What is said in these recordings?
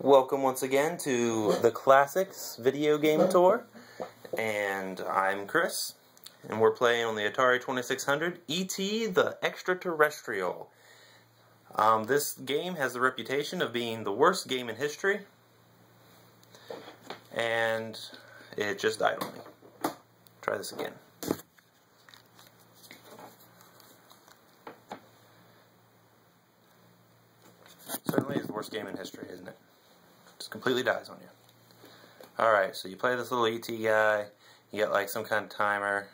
Welcome once again to the Classics video game tour. And I'm Chris. And we're playing on the Atari 2600 E.T. the Extraterrestrial. Um, this game has the reputation of being the worst game in history. And it just died on me. Try this again. Certainly is the worst game in history, isn't it? Completely dies on you. Alright, so you play this little ET guy, you get like some kind of timer.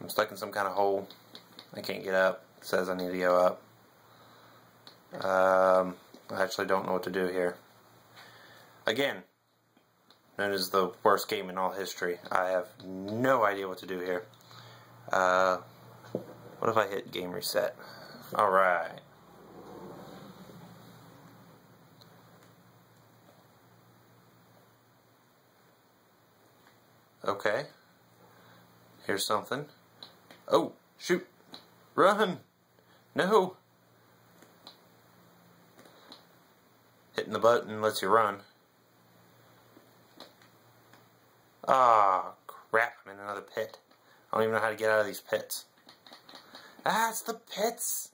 I'm stuck in some kind of hole. I can't get up. It says I need to go up. Um, I actually don't know what to do here. Again, known as the worst game in all history. I have no idea what to do here. Uh, what if I hit game reset? Alright. Okay. Here's something. Oh, shoot. Run! No! Hitting the button lets you run. Ah, oh, crap, I'm in another pit. I don't even know how to get out of these pits. Ah, it's the pits!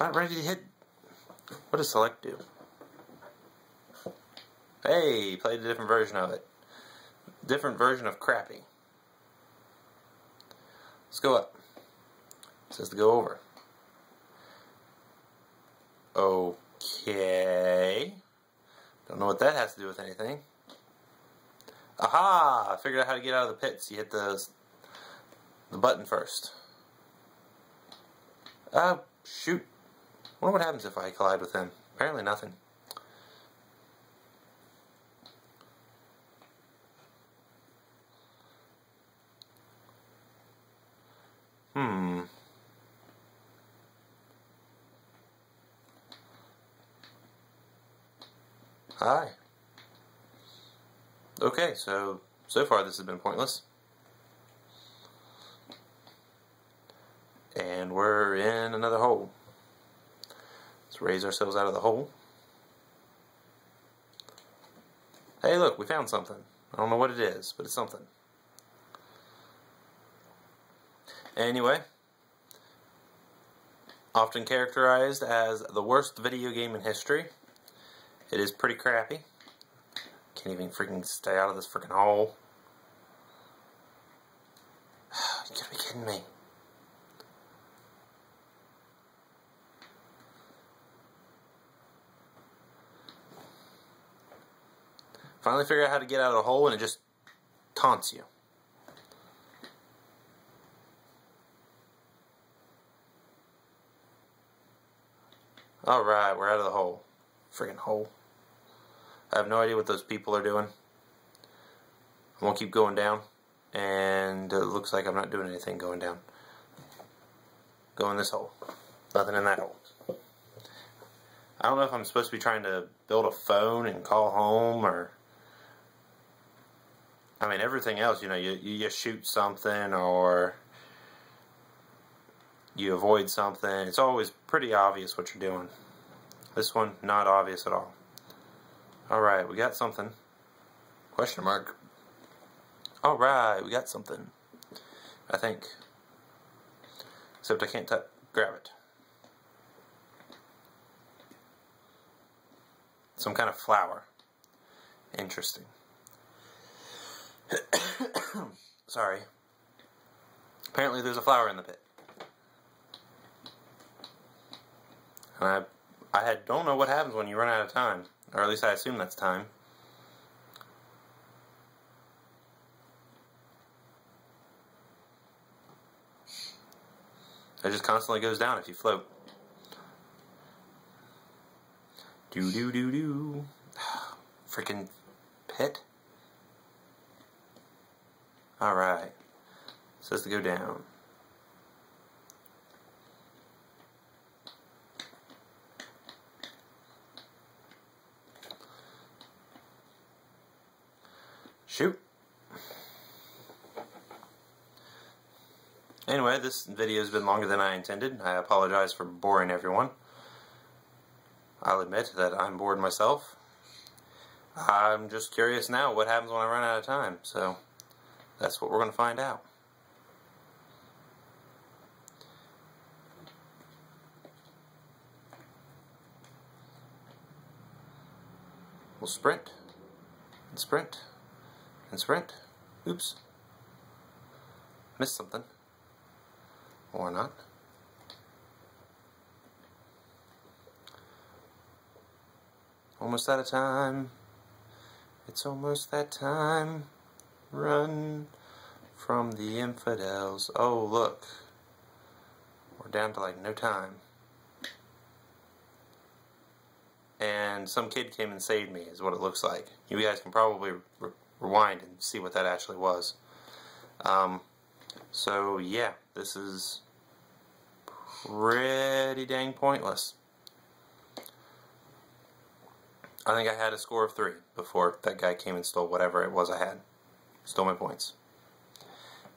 Not ready to hit... What does select do? Hey, played a different version of it. Different version of crappy. Let's go up. It says to go over. Okay. Don't know what that has to do with anything. Aha! I figured out how to get out of the pits. You hit the, the button first. Uh, shoot. I wonder what happens if I collide with him. Apparently nothing. Hmm. Hi. Okay, so, so far this has been pointless. And we're in another hole. Let's raise ourselves out of the hole. Hey look, we found something. I don't know what it is, but it's something. Anyway, often characterized as the worst video game in history, it is pretty crappy. Can't even freaking stay out of this freaking hole. you gotta be kidding me. Finally figure out how to get out of the hole and it just taunts you. Alright, we're out of the hole. Freaking hole. I have no idea what those people are doing. I'm going to keep going down. And it looks like I'm not doing anything going down. Go in this hole. Nothing in that hole. I don't know if I'm supposed to be trying to build a phone and call home or... I mean, everything else, you know, you, you shoot something or you avoid something. It's always pretty obvious what you're doing. This one, not obvious at all. Alright, we got something. Question mark. Alright, we got something. I think. Except I can't grab it. Some kind of flower. Interesting. Sorry. Apparently there's a flower in the pit. And I I don't know what happens when you run out of time. Or at least I assume that's time. It just constantly goes down if you float. Do do do do. Freaking pit. Alright. Says to go down. Shoot. Anyway, this video has been longer than I intended. I apologize for boring everyone. I'll admit that I'm bored myself. I'm just curious now what happens when I run out of time, so that's what we're going to find out. We'll sprint, and sprint, and sprint. Oops. Missed something. Or not. Almost out of time. It's almost that time. Run from the infidels. Oh, look. We're down to like no time. And some kid came and saved me, is what it looks like. You guys can probably re rewind and see what that actually was. Um, so, yeah, this is pretty dang pointless. I think I had a score of three before that guy came and stole whatever it was I had. Stole my points.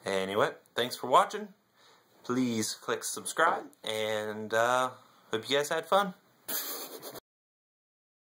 Anyway, thanks for watching. Please click subscribe, and uh, hope you guys had fun.